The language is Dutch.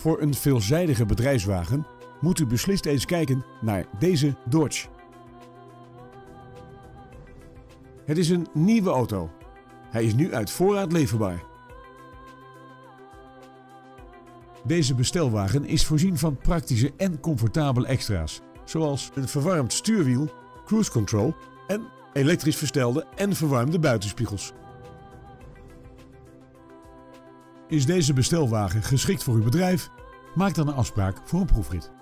Voor een veelzijdige bedrijfswagen moet u beslist eens kijken naar deze Dodge. Het is een nieuwe auto. Hij is nu uit voorraad leverbaar. Deze bestelwagen is voorzien van praktische en comfortabele extra's, zoals een verwarmd stuurwiel, cruise control en elektrisch verstelde en verwarmde buitenspiegels. Is deze bestelwagen geschikt voor uw bedrijf? Maak dan een afspraak voor een proefrit.